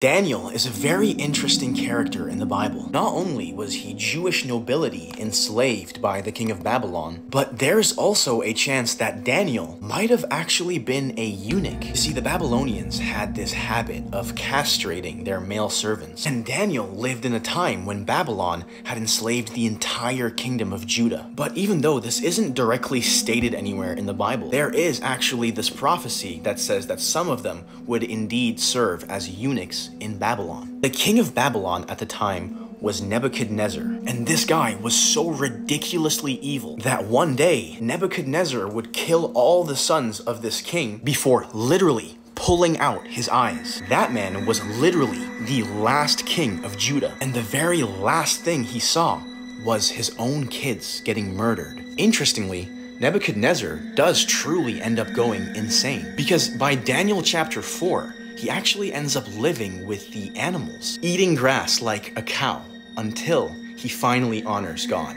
Daniel is a very interesting character in the Bible. Not only was he Jewish nobility enslaved by the king of Babylon, but there's also a chance that Daniel might have actually been a eunuch. You see, the Babylonians had this habit of castrating their male servants, and Daniel lived in a time when Babylon had enslaved the entire kingdom of Judah. But even though this isn't directly stated anywhere in the Bible, there is actually this prophecy that says that some of them would indeed serve as eunuchs in Babylon. The king of Babylon at the time was Nebuchadnezzar, and this guy was so ridiculously evil that one day Nebuchadnezzar would kill all the sons of this king before literally pulling out his eyes. That man was literally the last king of Judah, and the very last thing he saw was his own kids getting murdered. Interestingly, Nebuchadnezzar does truly end up going insane because by Daniel chapter 4, he actually ends up living with the animals, eating grass like a cow, until he finally honors God.